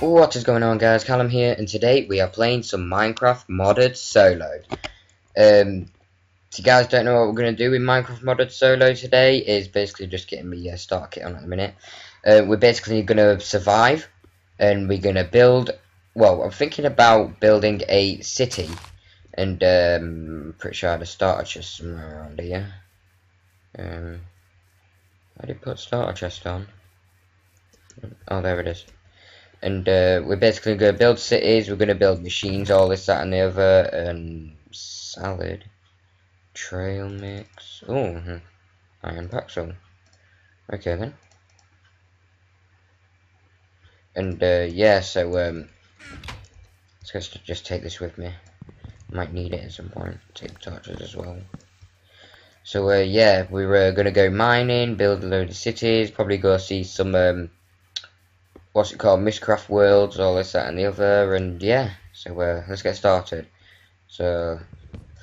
What is going on guys, Callum here, and today we are playing some Minecraft Modded Solo. Um, if you guys don't know what we're going to do with Minecraft Modded Solo today, is basically just getting me a starter kit on at the minute. Uh, we're basically going to survive, and we're going to build, well, I'm thinking about building a city, and um, pretty sure I had a starter chest somewhere around here. Um, I did put starter chest on. Oh, there it is and uh, we're basically going to build cities, we're going to build machines, all this, that, and the other, and salad, trail mix, oh, hmm. iron paxel, okay then, and uh, yeah, so, um, let's just take this with me, might need it at some point, take torches as well. So, uh, yeah, we were going to go mining, build a load of cities, probably go see some, um, what's it called, Mystcraft Worlds, all this, that, and the other, and yeah, so uh, let's get started. So,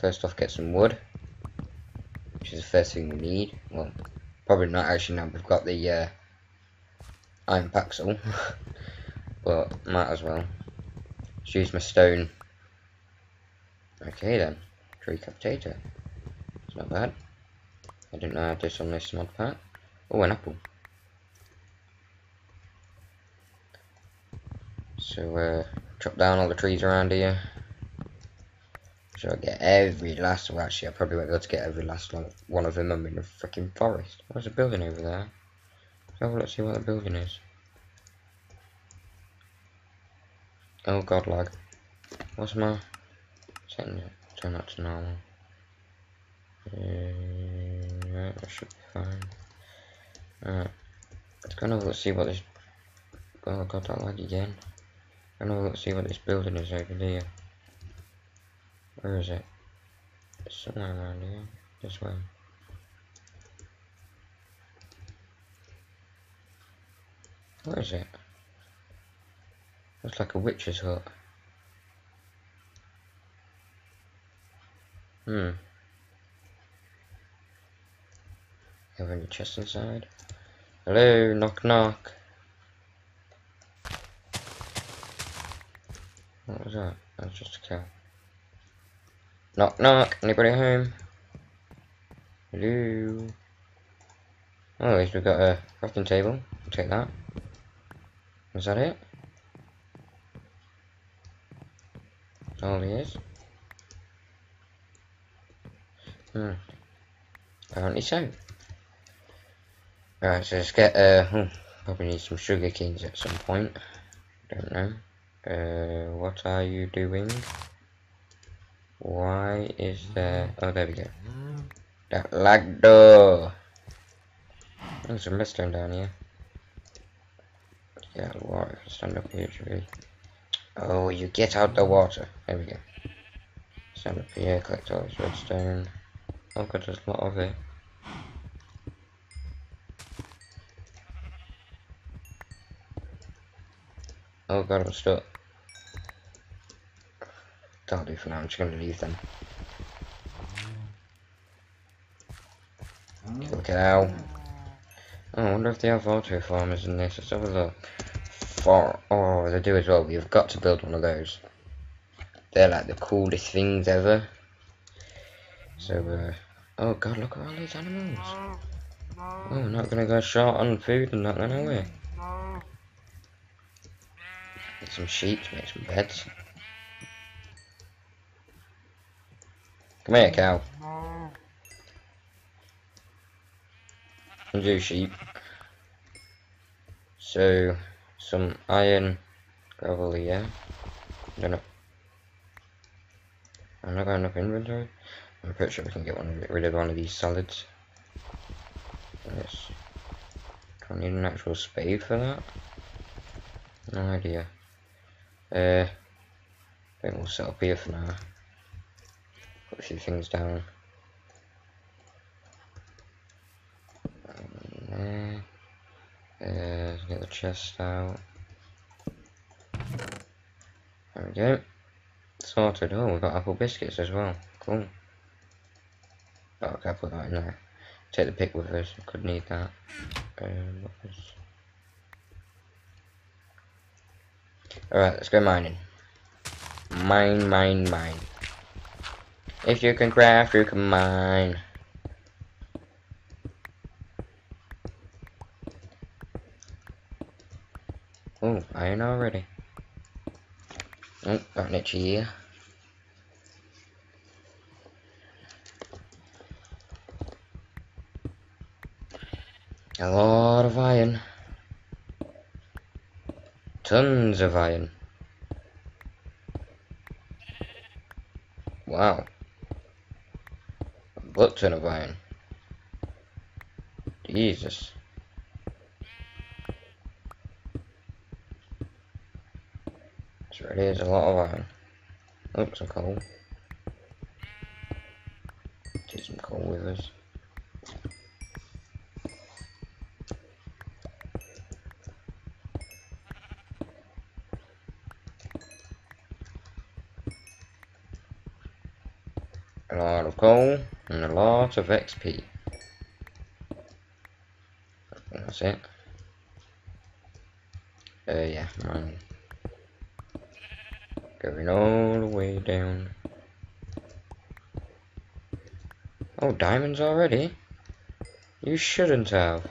first off, get some wood, which is the first thing we need. Well, probably not actually now, we've got the uh, iron paxel, but might as well. Let's use my stone. Okay then, tree potato. It's not bad. I didn't know I had this on this mod pack. Oh, an apple. So, uh, chop down all the trees around here. So I get every last, well actually I probably won't be able to get every last one of them, I'm in a freaking forest. Where's a building over there? So let's have a look, see what the building is. Oh god lag. What's my, setting turn that to normal. Uh, right, that should be fine. Alright, let's go and have see what this, oh god that lag again. I know, let's see what this building is over there. Where is it? It's somewhere around here. This way. Where is it? Looks like a witch's hut. Hmm. Have any chests inside? Hello, knock knock. What was that? That was just a cow. Knock knock, anybody home? Hello? Oh, at least we've got a crafting table. Take that. Was that it? He is? Hmm. Apparently so. Right, so let's get, uh, hmm, probably need some sugar canes at some point. Don't know. Uh, what are you doing? Why is there... Oh, there we go. That lag door. There's some redstone down here. Yeah, water. Stand up here, tree. Oh, you get out the water. There we go. Stand up here, collect all this redstone. Oh god, there's a lot of it. Oh god, I'm stuck. That'll do for now, I'm just gonna leave them. Look at how. Oh, I wonder if they have auto farmers in this. Let's have a look. Oh, they do as well. We've got to build one of those. They're like the coolest things ever. So, uh, oh god, look at all these animals. Oh, we're not gonna go short on food and that then, are we? Get some sheep make some beds. Come here, cow. And you, sheep. So, some iron gravel here. I don't know. I'm not got enough inventory. I'm pretty sure we can get one rid of one of these solids. Yes. Do I need an actual spade for that? No idea. Uh, I think we'll set up here for now. Put a few things down. Uh, get the chest out. There we go. Sorted. Oh, we've got apple biscuits as well. Cool. Oh, okay, put that in there. Take the pick with us. Could need that. Um, Alright, let's go mining. Mine, mine, mine. If you can craft, you can mine. Oh, iron already. A lot of iron. Tons of iron. Wow. A butt ton of iron. Jesus. Really is a lot of iron. Oh, some coal. Take some coal with us. A lot of coal and a lot of XP. That's it. Uh, yeah, mine. Going all the way down. Oh, diamonds already? You shouldn't have.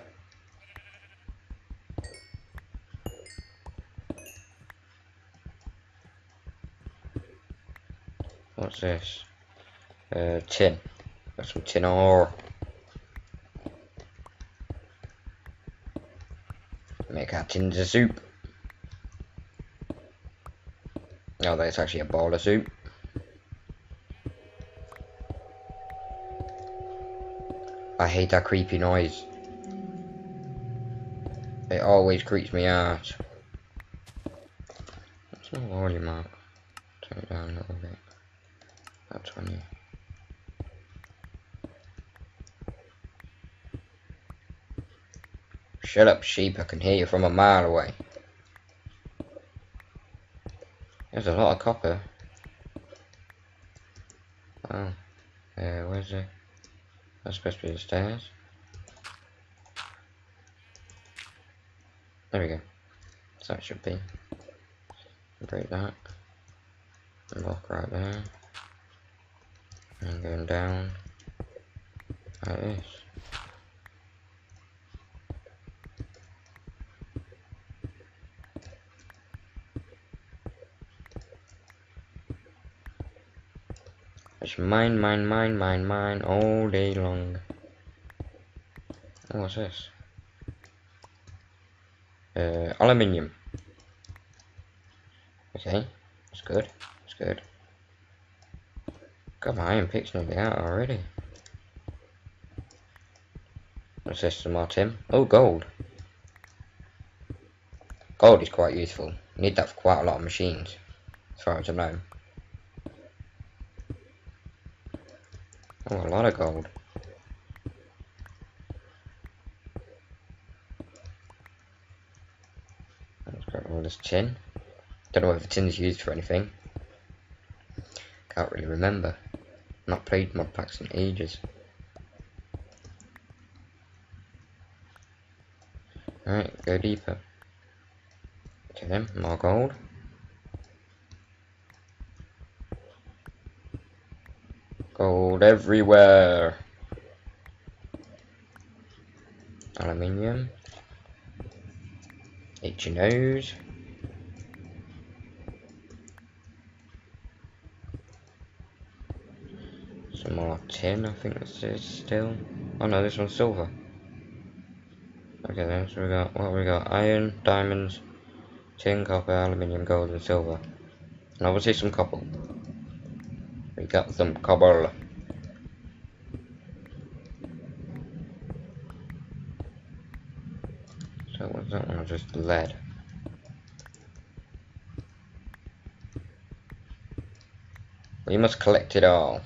What's this? Uh, tin. Got some tin ore. Make our tins of soup. Oh, that's actually a of soup. I hate that creepy noise. It always creeps me out. What's my volume at? Turn it down a little bit. About 20. Shut up, sheep. I can hear you from a mile away. There's a lot of copper. Oh. Uh, where's the... That's supposed to be the stairs. There we go. So it should be. Break that. And walk right there. And going down. Like this. Just mine, mine, mine, mine, mine all day long. What's this? Uh, aluminium. Okay, that's good. That's good. Got my iron picks nearly out already. What's this? Some more tin? Oh, gold. Gold is quite useful. You need that for quite a lot of machines, as far as I know. Oh, a lot of gold. Let's grab all this tin. Don't know if the tin's used for anything. Can't really remember. Not played mod packs in ages. Alright, go deeper. Okay then, more gold. Gold everywhere. Aluminium. Nose. Some more tin, I think this is still. Oh no, this one's silver. Okay then, so we got, what we got? Iron, diamonds, tin, copper, aluminium, gold and silver. And obviously some copper. Got some cobble. So what's that one? Just lead. We must collect it all.